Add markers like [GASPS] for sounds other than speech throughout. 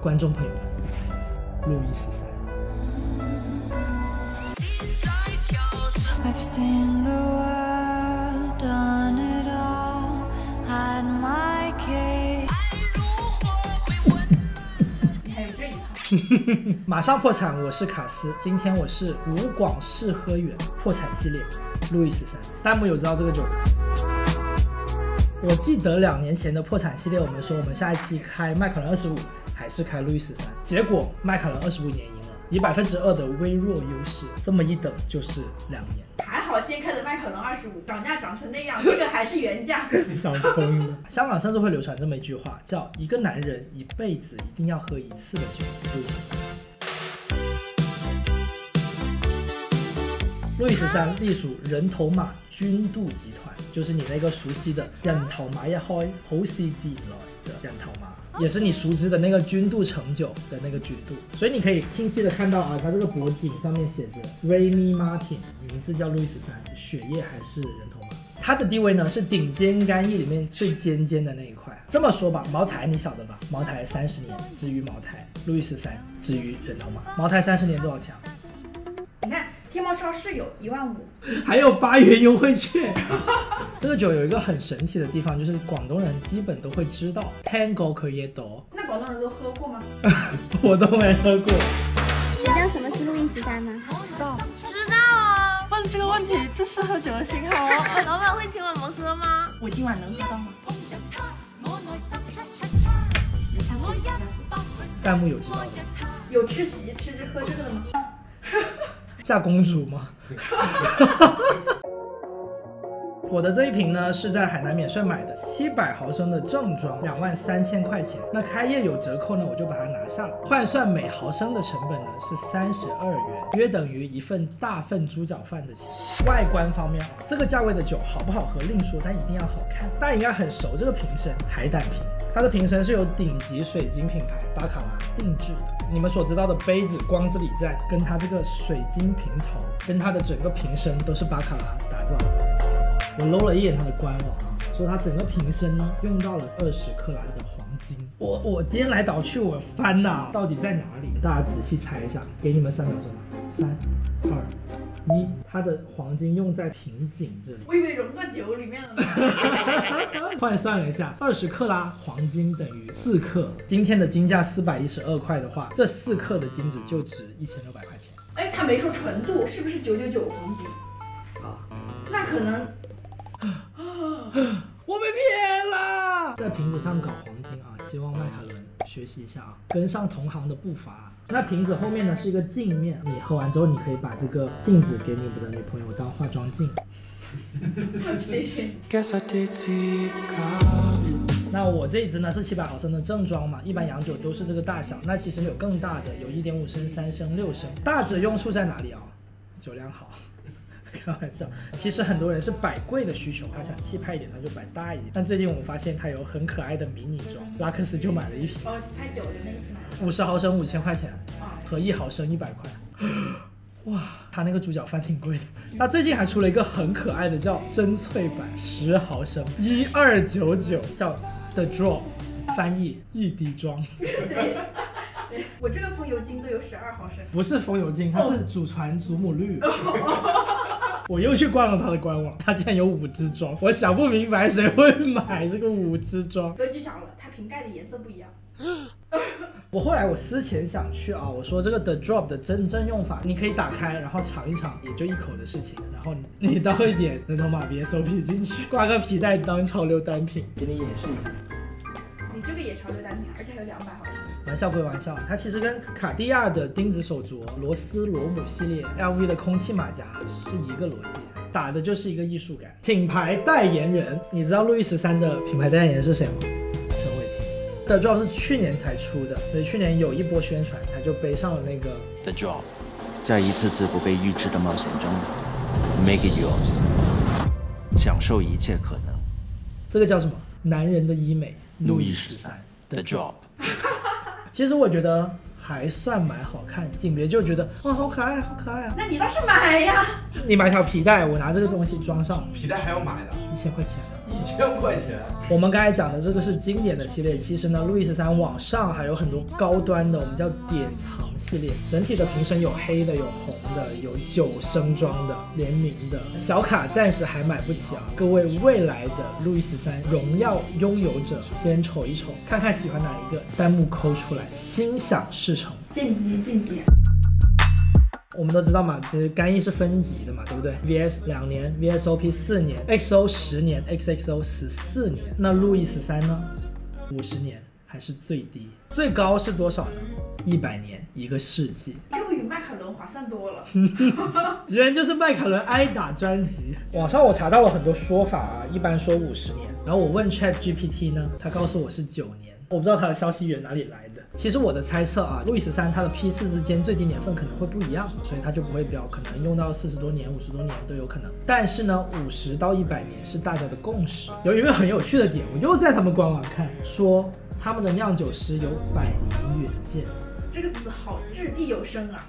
观众朋友们，路易十三。I've seen the world, done it all, had my cake. 还有这一套，马上破产，我是卡斯。今天我是吴广试喝员破产系列，路易十三。弹幕有知道这个酒吗？我记得两年前的破产系列，我们说我们下一期开迈凯伦二十五，还是开路易十三？结果迈凯伦二十五年赢了，以百分之二的微弱优势，这么一等就是两年，还好先开的迈凯伦二十五，涨价涨成那样，这个还是原价。[LAUGHS] 想疯了。香港甚至会流传这么一句话，叫“一个男人一辈子一定要喝一次的酒”，路易十三。路易十三隶属人头马君度集团，就是你那个熟悉的人头马一開，好事自然來的人头马，也是你熟知的那个君度橙酒的那个君度。所以你可以清晰的看到啊，它这个脖颈上面写着 Remy Martin，名字叫路易十三，血液还是人头马。它的地位呢是顶尖干邑里面最尖尖的那一块。这么说吧，茅台你晓得吧？茅台三十年之于茅台，路易十三之于人头马。茅台三十年多少钱？天猫超市有一万五，[LAUGHS] 还有八元优惠券。[LAUGHS] 这个酒有一个很神奇的地方，就是广东人基本都会知道 Tango 可以多，那广东人都喝过吗？[LAUGHS] 我都没喝过。你知道什么是路易十三吗？知道啊，问这个问题这是喝酒的信号哦。老板会请我们喝吗？我今晚能喝到吗？弹幕有知道的，有吃席吃着喝这个的吗？嫁公主吗？[LAUGHS] 我的这一瓶呢是在海南免税买的，七百毫升的正装，两万三千块钱。那开业有折扣呢，我就把它拿下了。换算每毫升的成本呢是三十二元，约等于一份大份猪脚饭的钱。外观方面啊，这个价位的酒好不好喝另说，但一定要好看。大家应该很熟这个瓶身，海胆瓶。它的瓶身是由顶级水晶品牌巴卡拉定制的。你们所知道的杯子、光之礼赞，跟它这个水晶瓶头，跟它的整个瓶身都是巴卡拉打造的。我搂了一眼它的官网啊，说它整个瓶身呢用到了二十克拉的黄金。我我颠来倒去，我翻呐、到底在哪里？大家仔细猜一下，给你们三秒钟啊，三、二、一，它的黄金用在瓶颈这里。我以为融到酒里面了呢。[LAUGHS] 换算了一下，二十克拉黄金等于四克。今天的金价四百一十二块的话，这四克的金子就值一千六百块钱哎，他没说纯度，是不是九九九黄金？啊！那可能 [GASPS] 我被骗了，在瓶子上搞黄金啊！希望迈凯伦学习一下啊，跟上同行的步伐。那瓶子后面呢是一个镜面，你喝完之后，你可以把这个镜子给你们的女朋友当化妆镜。谢谢。Guess I did see it coming. 那我这一支呢是七百毫升的正装嘛，一般洋酒都是这个大小，那其实有更大的，有一点五升、三升、六升。大致用处在哪里啊？酒量好。开玩笑，其实很多人是摆柜的需求，他想气派一点，他就摆大一点。但最近我们发现它有很可爱的迷你装，拉克斯就买了一瓶，哦，拍酒的那一起买的。五十毫升五千块钱，啊，和一毫升一百块。[GASPS] 哇，他那个猪脚饭挺贵的。他最近还出了一个很可爱的，叫真脆版，十毫升，一二九九，叫 The Drop，翻译一滴装，[LAUGHS] 对，我这个风油精都有十二毫升。不是风油精，它是祖传祖母绿。[LAUGHS] [LAUGHS] 我又去逛了他的官网，他竟然有五支装，我想不明白谁会买这个五支装。格局小了，它瓶盖的颜色不一样。[GASPS] 我后来我思前想去啊，我说这个 The Drop 的真正用法，你可以打开，然后尝一尝，也就一口的事情，然后你倒一点人头马别手皮进去，挂个皮带当潮流单品，给你演示一下。你这个也潮流单品，而且还有两百毫升。玩笑归玩笑，它其实跟卡地亚的钉子手镯、罗斯罗姆系列、LV 的空气马甲是一个逻辑，打的就是一个艺术感。品牌代言人，你知道路易十三的品牌代言人是谁吗？陈伟霆。The Drop 是去年才出的，所以去年有一波宣传，他就背上了那个 The Job，在一次次不被预知的冒险中，Make it yours，享受一切可能。这个叫什么？男人的医美，路易十三 The The [LAUGHS] Drop，其实我觉得还算蛮好看，景别就觉得哇好可爱，好可爱啊！那你倒是买呀！你买条皮带，我拿这个东西装上，皮带还要买的，一千块钱啊。一千块钱，我们刚才讲的这个是经典的系列，其实呢，路易十三往上还有很多高端的，我们叫典藏系列。整体的瓶身有黑的，有红的，有酒升装的，联名的。小卡暂时还买不起啊，各位未来的路易十三荣耀拥有者，先瞅一瞅，看看喜欢哪一个，弹幕抠出来，心想事成。晋级晋级，我们都知道嘛，其实干邑是分级的嘛，对不对？VS 两年，VSOP 四年，XO 十年，XXO 十四年。那路易十三呢？五十年还是最低？最高是多少呢？一百年，一个世纪。这个比迈凯伦划算多了。[LAUGHS] 今天就是迈凯伦挨打专辑。网上我查到了很多说法啊，一般说五十年，然后我问 Chat GPT 呢，他告诉我是九年，我不知道他的消息源哪里来的。其实我的猜测啊，路易十三它的批次之间最低年份可能会不一样，所以它就不会标，可能用到四十多年、五十多年都有可能。但是呢，五十到一百年是大家的共识。有一个很有趣的点，我又在他们官网看，说他们的酿酒师有百年远见。这个词好掷地有声啊！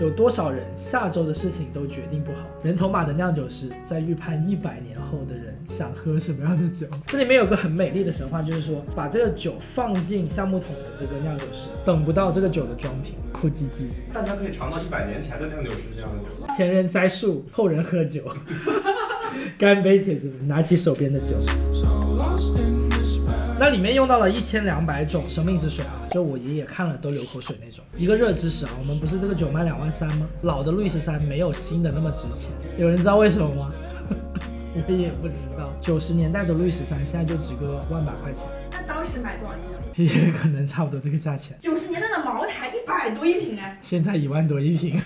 有多少人下周的事情都决定不好？人头马的酿酒师在预判一百年后的人想喝什么样的酒。这里面有个很美丽的神话，就是说把这个酒放进橡木桶的这个酿酒师，等不到这个酒的装瓶，哭唧唧。大家可以尝到一百年前的酿酒师酿的酒。前人栽树，后人喝酒。干杯，铁子们！拿起手边的酒。那里面用到了一千两百种生命之水啊，就我爷爷看了都流口水那种。一个热知识啊，我们不是这个酒卖两万三吗？老的路易十三没有新的那么值钱，有人知道为什么吗？[LAUGHS] 我也不知道。九十年代的路易十三现在就值个万把块钱，那当时买多少钱？也可能差不多这个价钱。九十年代的茅台一百多一瓶哎，现在一万多一瓶。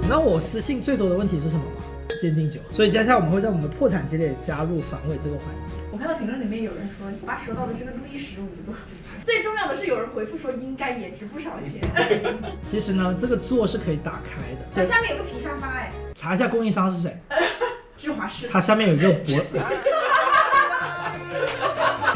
你知道我私信最多的问题是什么吗？鉴定酒。所以接下来我们会在我们的破产系列加入防伪这个环节。我看到评论里面有人说，你爸收到的这个路易十五多少钱？最重要的是有人回复说应该也值不少钱。[LAUGHS] 其实呢，这个座是可以打开的。它下面有个皮沙发哎，查一下供应商是谁。[LAUGHS] 芝华士。它下面有一个脖。[LAUGHS]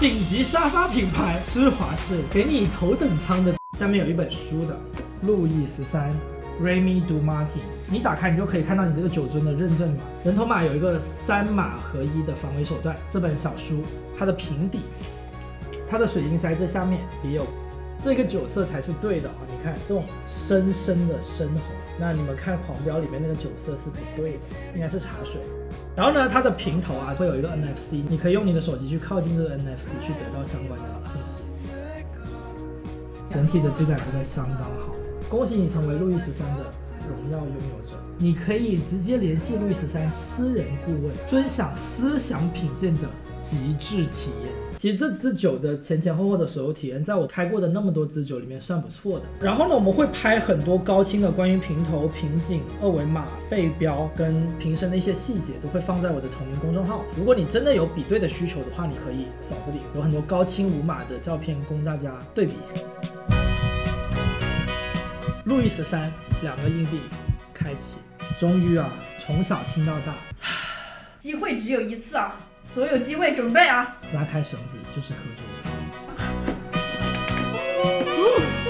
顶级沙发品牌芝华士，给你头等舱的。下面有一本书的，路易十三。Remy Du Martin，你打开你就可以看到你这个酒樽的认证码。人头马有一个三码合一的防伪手段。这本小书它的瓶底，它的水晶塞这下面也有，这个酒色才是对的啊！你看这种深深的深红，那你们看狂飙里面那个酒色是不对的，应该是茶水。然后呢，它的瓶头啊会有一个 NFC，你可以用你的手机去靠近这个 NFC 去得到相关的信息。整体的质感真的相当好。恭喜你成为路易十三的荣耀拥有者，你可以直接联系路易十三私人顾问，尊享思想品鉴的极致体验。其实这支酒的前前后后的所有体验，在我开过的那么多支酒里面算不错的。然后呢，我们会拍很多高清的关于瓶头、瓶颈、二维码、背标跟瓶身的一些细节，都会放在我的同名公众号。如果你真的有比对的需求的话，你可以扫这里，有很多高清无码的照片供大家对比。路易十三，两个硬币，开启。终于啊，从小听到大，机会只有一次啊，所有机会准备啊！拉开绳子就是喝酒的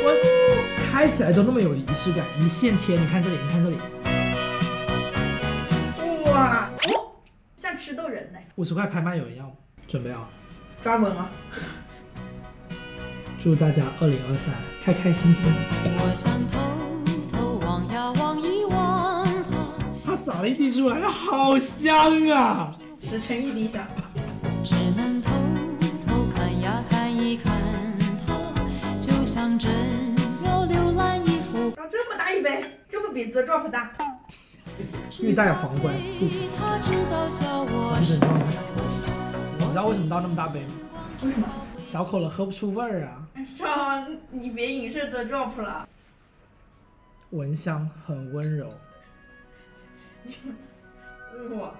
我开起来都那么有仪式感，一线天。你看这里，你看这里，哇哦，像吃豆人呢。五十块拍卖有人要吗？准备啊，抓稳啊！祝大家二零二三开开心心。我想偷偷望呀望一望他，他撒了一滴出来，好香啊！十成一滴香。只能偷偷看呀看一看他，就像真要浏览一幅啊，这么大一杯，这不比 The Drop 大？欲戴皇冠，不行。完整状态。你知道为什么倒那么大杯吗？为什么？小口了喝不出味儿啊。[LAUGHS] 啊，你别影射 The Drop 了。闻香很温柔。[LAUGHS] 哇。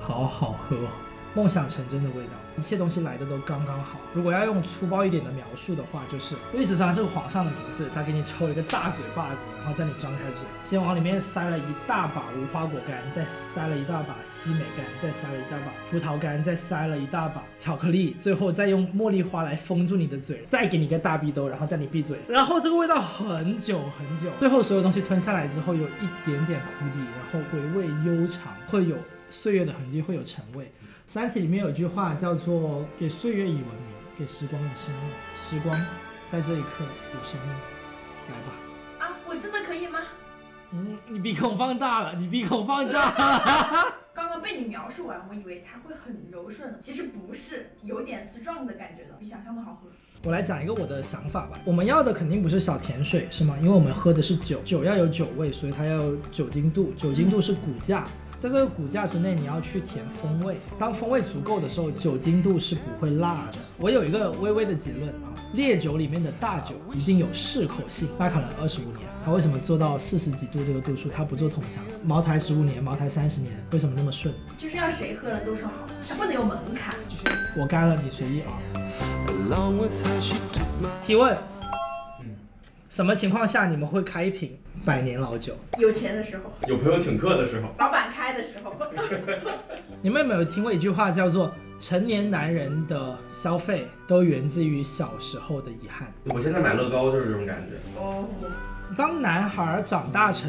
好好喝哦。梦想成真的味道，一切东西来的都刚刚好。如果要用粗暴一点的描述的话，就是路易十三是个皇上的名字，他给你抽了一个大嘴巴子，然后叫你张开嘴，先往里面塞了一大把无花果干，再塞了一大把西梅干，再塞了一大把葡萄干，再塞了一大把巧克力，最后再用茉莉花来封住你的嘴，再给你个大逼兜，然后叫你闭嘴，然后这个味道很久很久，最后所有东西吞下来之后，有一点点苦底，然后回味悠长，会有岁月的痕迹，会有陈味。《三体》里面有句话叫做“给岁月以文明，给时光以生命”，时光在这一刻有生命，来吧。啊，我真的可以吗？嗯，你鼻孔放大了，[LAUGHS] 你鼻孔放大了。[LAUGHS] 刚刚被你描述完，我以为它会很柔顺，其实不是，有点 strong 的感觉的，比想象的好喝。我来讲一个我的想法吧。我们要的肯定不是小甜水，是吗？因为我们喝的是酒，酒要有酒味，所以它要有酒精度，酒精度是骨架。在这个骨架之内，你要去填风味。当风味足够的时候，酒精度是不会辣的。我有一个微微的结论啊，烈酒里面的大酒一定有适口性。麦卡伦二十五年，它为什么做到四十几度这个度数？它不做桶强。茅台十五年，茅台三十年，为什么那么顺？就是要谁喝了都说好，它不能有门槛。我干了，你随意啊。提问，什么情况下你们会开一瓶百年老酒？有钱的时候，有朋友请客的时候，老板开的时候，[LAUGHS] 你们有没有听过一句话叫做“成年男人的消费都源自于小时候的遗憾我现在买乐高就是这种感觉。哦，”。当男孩长大成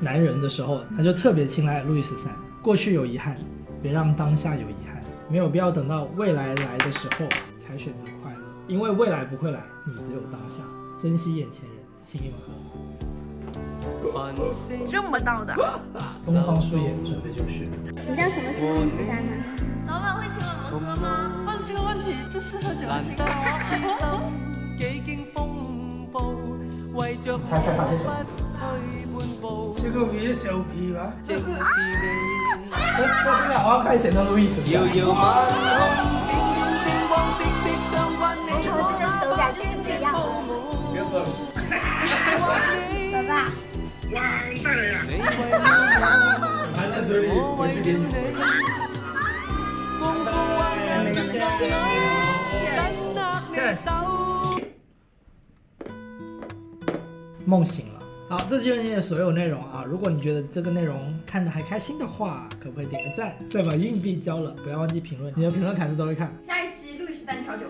男人的时候，他就特别青睐路易十三。过去有遗憾，别让当下有遗憾，没有必要等到未来来的时候才选择快乐，因为未来不会来，你只有当下，珍惜眼前人，请你们喝。这么倒的，东方树叶准备就绪。你知道什么是路易十三吗？老板会请我们喝吗？问这个问題真適合九難星得哦。知心幾經風暴，為着猜猜發生什麼不退半步，这个 VSLP 吧，这是你。这这是两萬塊錢的路易十三。遙遙晚空，點點星光息息相關你然后这个手感就是不一样。爸爸，你為了含在嘴里，我去给你。你，功夫或人生緊握你手。梦醒了。好，这就是今天的所有内容啊！如果你觉得这个内容看得还开心的话，可不可以点个赞，再把硬币交了？不要忘记评论，你的评论凯斯都会看。下一期路易十三调酒，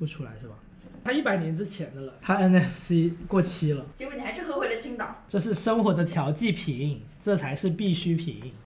不出来是吧？它一百年之前的了，它 NFC 过期了，结果你还是喝回了青岛。这是生活的调剂品，这才是必需品。